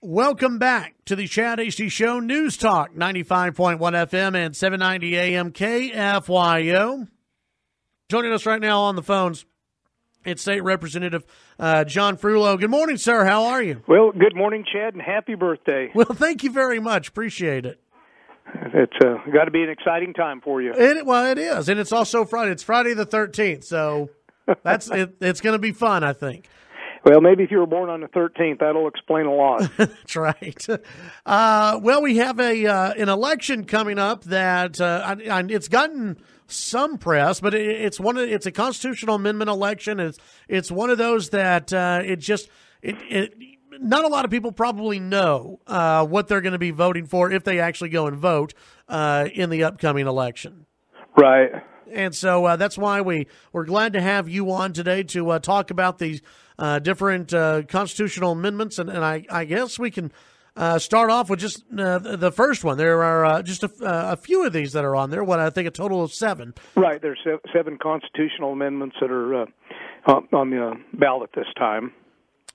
Welcome back to the Chad Hasty Show News Talk 95.1 FM and 790 AM KFYO. Joining us right now on the phones, it's State Representative uh, John Frullo. Good morning, sir. How are you? Well, good morning, Chad, and happy birthday. Well, thank you very much. Appreciate it. It's uh, got to be an exciting time for you. It, well, it is, and it's also Friday. It's Friday the 13th, so that's it, it's going to be fun, I think. Well, maybe if you were born on the 13th, that'll explain a lot. That's right. Uh, well, we have a uh, an election coming up that uh, I, I, it's gotten some press, but it, it's one of it's a constitutional amendment election. It's it's one of those that uh, it just it, it not a lot of people probably know uh, what they're going to be voting for if they actually go and vote uh, in the upcoming election. Right. And so uh, that's why we we're glad to have you on today to uh, talk about these uh, different uh, constitutional amendments, and, and I, I, guess we can uh, start off with just uh, the first one. There are just a, a, few of these that are on there. What I think a total of seven. Right, there's seven constitutional amendments that are on the ballot this time.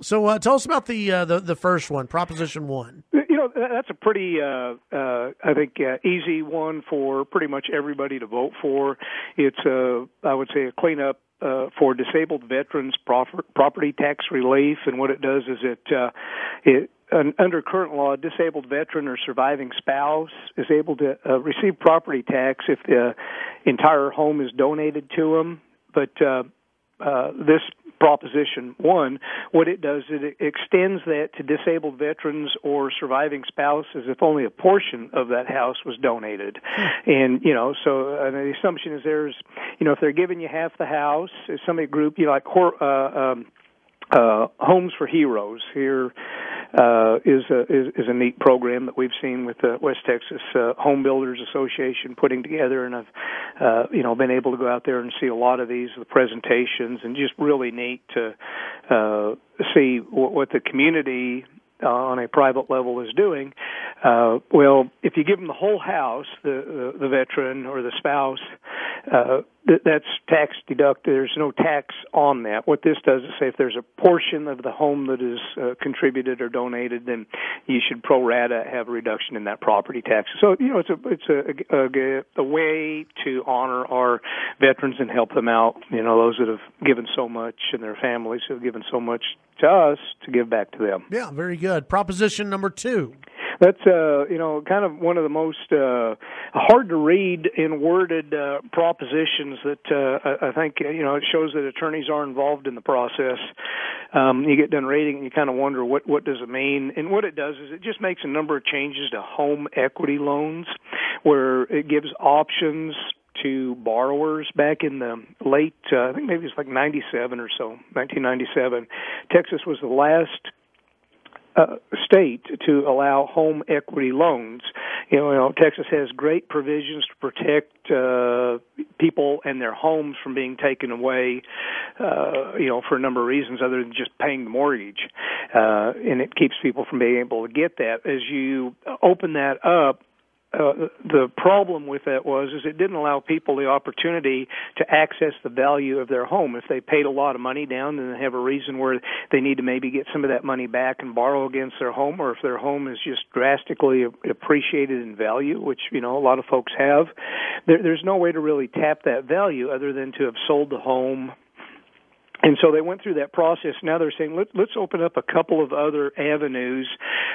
So uh, tell us about the, uh, the the first one, Proposition One. Know that's a pretty, uh, I think, easy one for pretty much everybody to vote for. It's a, I would say, a cleanup uh, for disabled veterans property tax relief, and what it does is it uh, it under current law, a disabled veteran or surviving spouse is able to uh, receive property tax if the entire home is donated to them. But uh, uh, this Proposition 1, what it does is it extends that to disabled veterans or surviving spouses if only a portion of that house was donated. And, you know, so uh, the assumption is there's, you know, if they're giving you half the house, somebody group, you know, like uh, um, uh, Homes for Heroes here uh, is a is, is a neat program that we've seen with the West Texas uh, Home Builders Association putting together, and I've uh, you know been able to go out there and see a lot of these the presentations, and just really neat to uh, see what, what the community uh, on a private level is doing. Uh, well, if you give them the whole house, the the, the veteran or the spouse, uh, th- that's tax deducted. There's no tax on that. What this does is say if there's a portion of the home that is uh, contributed or donated, then you should pro rata have a reduction in that property tax. So you know it's a it's a, a, a way to honor our veterans and help them out. You know those that have given so much and their families who have given so much to us to give back to them. Yeah, very good. Proposition number two that's uh you know kind of one of the most uh hard to read in worded uh propositions that uh I, think you know it shows that attorneys are involved in the process. Um you get done reading and you kind of wonder what what does it mean? And what it does is it just makes a number of changes to home equity loans where it gives options to borrowers. Back in the late uh, I think maybe it's like 97 or so 1997 Texas was the last uh, state to allow home equity loans. You know, you know, Texas has great provisions to protect uh, people and their homes from being taken away. Uh, you know, for a number of reasons other than just paying the mortgage, uh, and it keeps people from being able to get that. As you open that up, uh, the problem with that was is it didn't allow people the opportunity to access the value of their home. If they paid a lot of money down, then they have a reason where they need to maybe get some of that money back and borrow against their home, or if their home is just drastically appreciated in value, which you know a lot of folks have, there, there's no way to really tap that value other than to have sold the home and so they went through that process. Now they're saying, Let, let's open up a couple of other avenues.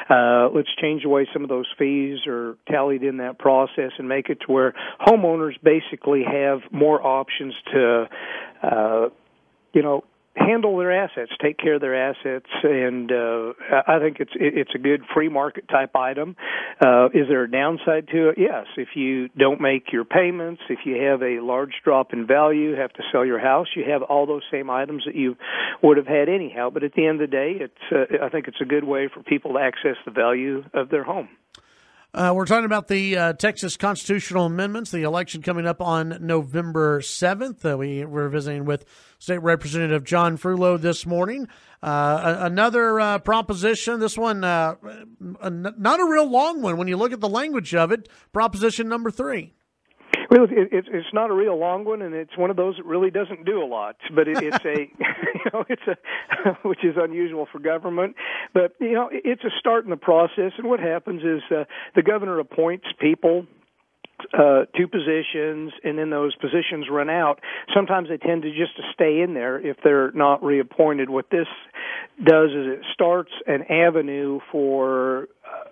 Uh, let's change away some of those fees or tallied in that process and make it to where homeowners basically have more options to, uh, you know, handle their assets, take care of their assets, and uh, I think it's it's a good free market type item. Uh, is there a downside to it? Yes. If you don't make your payments, if you have a large drop in value, have to sell your house, you have all those same items that you would have had anyhow. But at the end of the day, it's uh, I think it's a good way for people to access the value of their home. Uh, we're talking about the uh, Texas constitutional amendments, the election coming up on November 7th. Uh, we were visiting with State Representative John Frullo this morning. Uh, another uh, proposition, this one, uh, not a real long one when you look at the language of it, proposition number three. Well, it, it, it's not a real long one, and it's one of those that really doesn't do a lot. But it, it's a, you know, it's a, which is unusual for government. But you know, it's a start in the process. And what happens is uh, the governor appoints people uh, two positions, and then those positions run out. Sometimes they tend to just to stay in there if they're not reappointed. What this does is it starts an avenue for uh,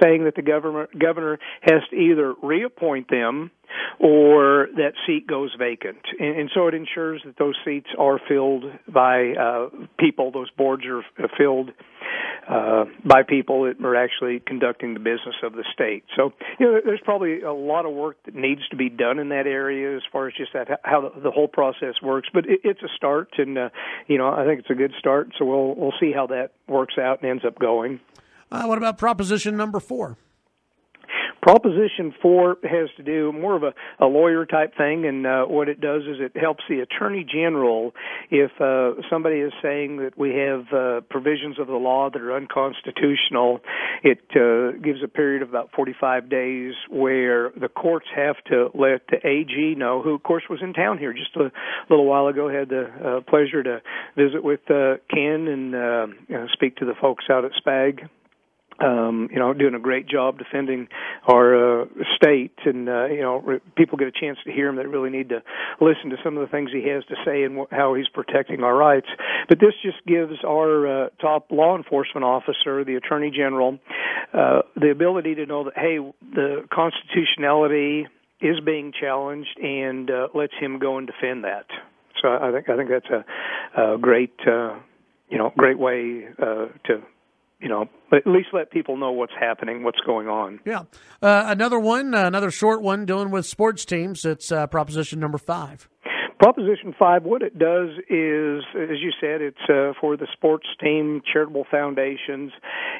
saying that the governor governor has to either reappoint them or that seat goes vacant, and, and so it ensures that those seats are filled by uh, people. Those boards are filled uh, by people that are actually conducting the business of the state. So, you know, there's probably a lot of work that needs to be done in that area as far as just that how the, whole process works. But it, it's a start, and uh, you know, I think it's a good start. So we'll we'll see how that works out and ends up going. Uh, what about proposition number four? Proposition four has to do more of a, a lawyer type thing, and uh, what it does is it helps the attorney general if uh, somebody is saying that we have uh, provisions of the law that are unconstitutional. It uh, gives a period of about 45 days where the courts have to let the AG know, who of course was in town here just a little while ago. Had the uh, pleasure to visit with uh, Ken and speak to the folks out at SPAG um, you know, doing a great job defending our uh, state, and uh, you know, re- people get a chance to hear him that really need to listen to some of the things he has to say and wh- how he's protecting our rights. But this just gives our uh, top law enforcement officer, the Attorney General, uh, the ability to know that hey, the constitutionality is being challenged, and uh, lets him go and defend that. So I think I think that's a, a great. Uh, you know, great way uh, to you know, but at least let people know what's happening, what's going on. Yeah. Uh, another one, uh, another short one dealing with sports teams. It's uh, proposition number five. Proposition 5, what it does is, as you said, it's uh, for the sports team charitable foundations.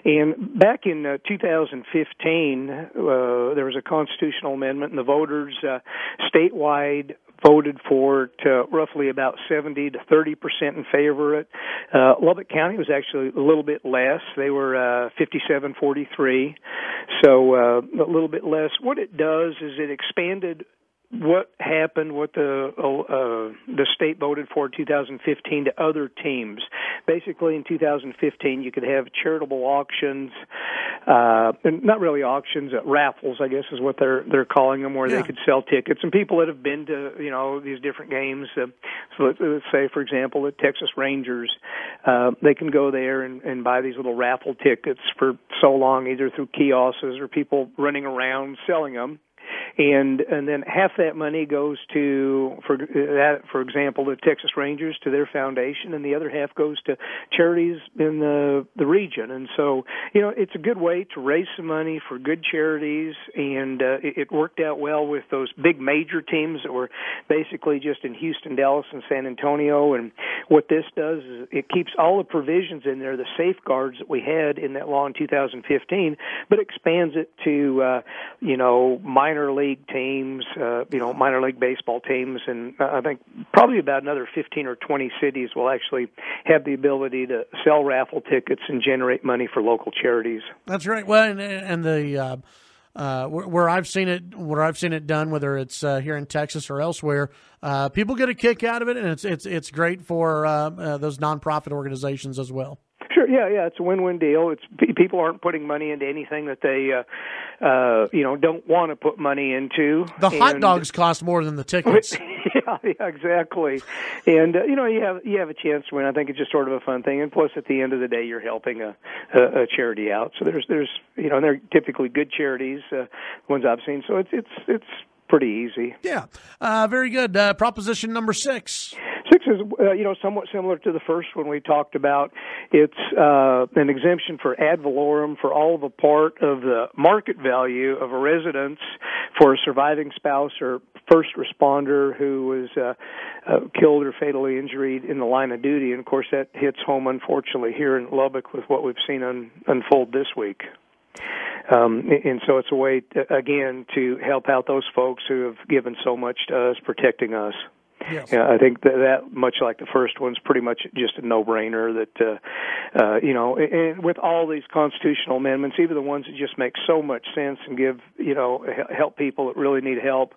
And back in uh, 2015, uh, there was a constitutional amendment, and the voters uh, statewide voted for to roughly about 70 to 30 percent in favor of it. Uh, Lubbock County was actually a little bit less. They were uh, 57 43, so uh, a little bit less. What it does is it expanded what happened, what the uh, the state voted for in 2015 to other teams. Basically, in 2015, you could have charitable auctions, uh, and not really auctions, uh, raffles, I guess is what they're they're calling them, where yeah. they could sell tickets. And people that have been to you know these different games, uh, so let's, let's say for example the Texas Rangers, uh, they can go there and, and buy these little raffle tickets for so long, either through kiosks or people running around selling them and and then half that money goes to for that for example the Texas Rangers to their foundation and the other half goes to charities in the the region. And so you know it's a good way to raise some money for good charities and uh, it, it worked out well with those big major teams that were basically just in Houston, Dallas and San Antonio. And what this does is it keeps all the provisions in there the safeguards that we had in that law in 2015 but expands it to uh you know minor league league teams, uh, you know, minor league baseball teams, and I think probably about another 15 or 20 cities will actually have the ability to sell raffle tickets and generate money for local charities. That's right. Well, and, and the uh, uh, where, where, I've seen it, where I've seen it done, whether it's uh, here in Texas or elsewhere, uh, people get a kick out of it, and it's it's it's great for uh, uh, those nonprofit organizations as well. Sure. Yeah, yeah. It's a win-win deal. It's people aren't putting money into anything that they, uh, uh, you know, don't want to put money into. The and, hot dogs cost more than the tickets. yeah, yeah, exactly. And uh, you know, you have you have a chance to win. I think it's just sort of a fun thing. And plus, at the end of the day, you're helping a, a, a charity out. So there's there's you know, and they're typically good charities, uh, ones I've seen. So it's it's it's pretty easy. Yeah, uh, very good. Uh, proposition number six. Is, uh, you know, somewhat similar to the first one we talked about. It's uh, an exemption for ad valorem for all of a part of the market value of a residence for a surviving spouse or first responder who was uh, uh, killed or fatally injured in the line of duty. And of course, that hits home, unfortunately, here in Lubbock with what we've seen un- unfold this week. Um, and so it's a way, to, again, to help out those folks who have given so much to us, protecting us. Yes. I think that, that much like the first one's pretty much just a no-brainer. That uh, uh, you know, and with all these constitutional amendments, even the ones that just make so much sense and give you know help people that really need help,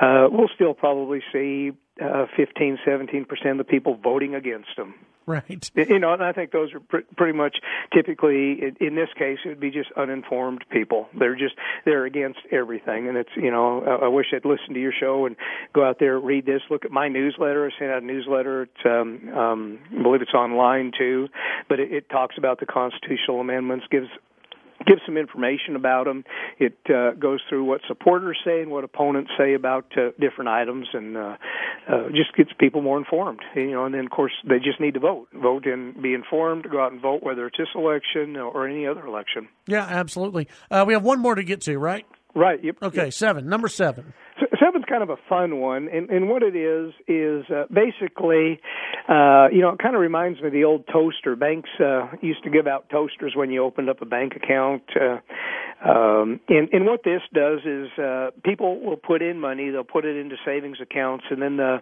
uh, we'll still probably see uh, 15, 17 percent of the people voting against them. Right. You know, and I think those are pr- pretty much typically, in, in this case, it would be just uninformed people. They're just they're against everything, and it's you know, I, I wish I'd listen to your show and go out there read this, look at my newsletter. I sent out a newsletter. It's, um, um, I believe it's online too, but it, it talks about the constitutional amendments, gives gives some information about them. It uh, goes through what supporters say and what opponents say about uh, different items, and uh, uh, just gets people more informed. You know, and then of course they just need to vote, vote and be informed, go out and vote, whether it's this election or any other election. Yeah, absolutely. Uh, we have one more to get to, right? Right. Yep. Okay, yep. seven. Number seven. So, seven's kind of a fun one, and, and what it is is uh, basically, uh, you know, it kind of reminds me of the old toaster. Banks uh, used to give out toasters when you opened up a bank account. Uh, um, and, and what this does is uh, people will put in money, they'll put it into savings accounts, and then the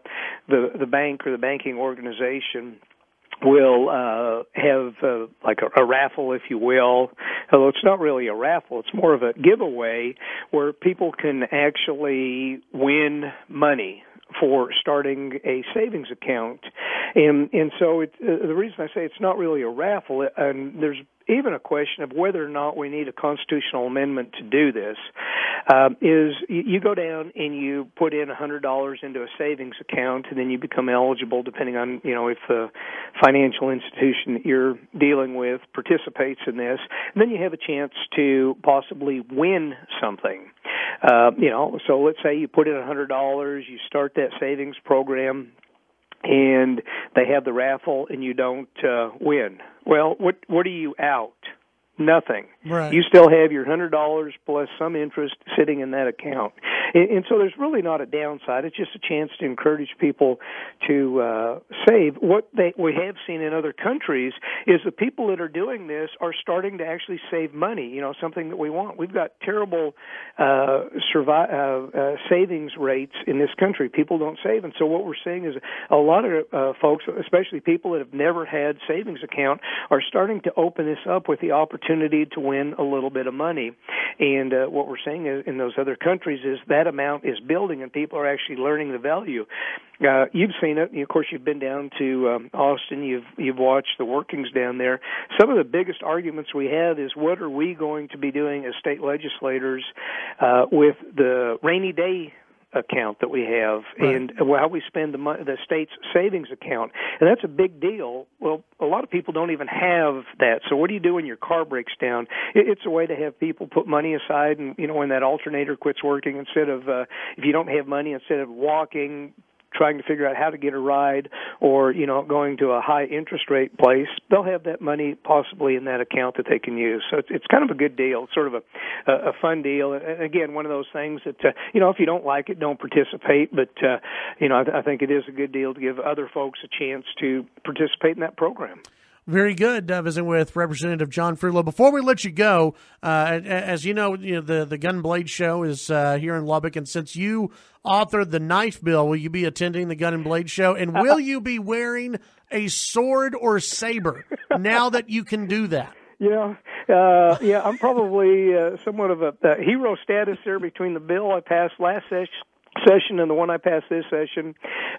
the, the bank or the banking organization will uh have uh, like a, a raffle if you will. Although it's not really a raffle it's more of a giveaway where people can actually win money for starting a savings account. And and so it uh, the reason I say it's not really a raffle and there's even a question of whether or not we need a constitutional amendment to do this uh, is you go down and you put in a hundred dollars into a savings account and then you become eligible depending on you know if the financial institution that you're dealing with participates in this and then you have a chance to possibly win something. Uh, you know so let's say you put in a hundred dollars you start that savings program and they have the raffle and you don't uh, win. Well, what what are you out? Nothing. Right. You still have your hundred dollars plus some interest sitting in that account, and, and so there's really not a downside. It's just a chance to encourage people to uh, save. What they we have seen in other countries is the people that are doing this are starting to actually save money. You know, something that we want. We've got terrible uh, uh, uh, savings rates in this country. People don't save, and so what we're seeing is a lot of uh, folks, especially people that have never had savings account, are starting to open this up with the opportunity opportunity to win a little bit of money. And uh, what we're seeing in those other countries is that amount is building, and people are actually learning the value. Uh, you've seen it. Of course, you've been down to um, Austin. You've you've watched the workings down there. Some of the biggest arguments we have is what are we going to be doing as state legislators uh, with the rainy day account that we have right. and how we spend the money, the state's savings account, and that's a big deal. Well, a lot of people don't even have that. So what do you do when your car breaks down? It's a way to have people put money aside, and you know when that alternator quits working, instead of uh, if you don't have money, instead of walking trying to figure out how to get a ride or you know going to a high interest rate place they'll have that money possibly in that account that they can use. So it's, it's kind of a good deal it's sort of a a fun deal. And again one of those things that uh, you know if you don't like it don't participate. But uh, you know I, th- I think it is a good deal to give other folks a chance to participate in that program very good. Uh, visiting with Representative John Frullo. Before we let you go, uh, as you know, you know the the Gun Blade Show is uh, here in Lubbock, and since you authored the knife bill, will you be attending the Gun and Blade Show? And will you be wearing a sword or saber now that you can do that? Yeah, uh, yeah, I'm probably uh, somewhat of a, a hero status there between the bill I passed last session session and the one I passed this session,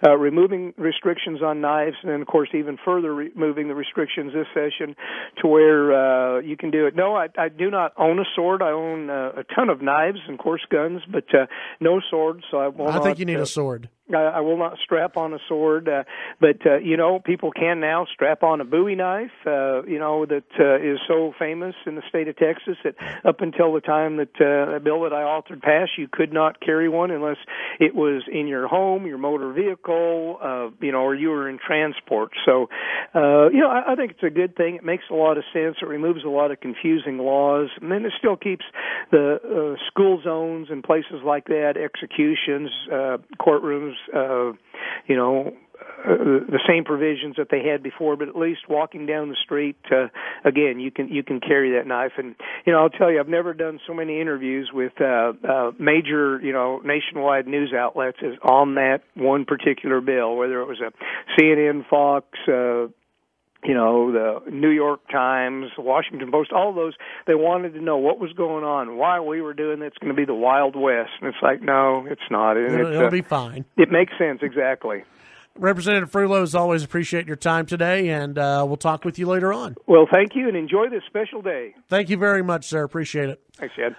uh, removing restrictions on knives, and then of course even further removing the restrictions this session to where uh, you can do it. No, I, I do not own a sword. I own uh, a ton of knives and course guns, but uh, no sword. So I. Not I not, think you need uh, a sword. I, I will not strap on a sword, uh, but uh, you know people can now strap on a Bowie knife. Uh, you know that uh, is so famous in the state of Texas that up until the time that uh, a bill that I altered passed, you could not carry one unless it was in your home, your motor vehicle, uh, you know, or you were in transport. So, uh, you know, I, I think it's a good thing. It makes a lot of sense. It removes a lot of confusing laws, and then it still keeps the uh, school zones and places like that, executions, uh, courtrooms uh, you know, the same provisions that they had before, but at least walking down the street, uh, again, you can you can carry that knife. And you know, I'll tell you, I've never done so many interviews with uh, uh, major, you know, nationwide news outlets as on that one particular bill, whether it was a CNN, Fox. Uh, you know the New York Times, Washington Post, all those they wanted to know what was going on, why we were doing it's going to be the Wild West, and it's like no, it's not. And it'll, it'll uh, be fine. It makes sense exactly. Representative Frullo, as always, appreciate your time today, and uh, we'll talk with you later on. Well, thank you, and enjoy this special day. Thank you very much, sir. Appreciate it. Thanks, Ed.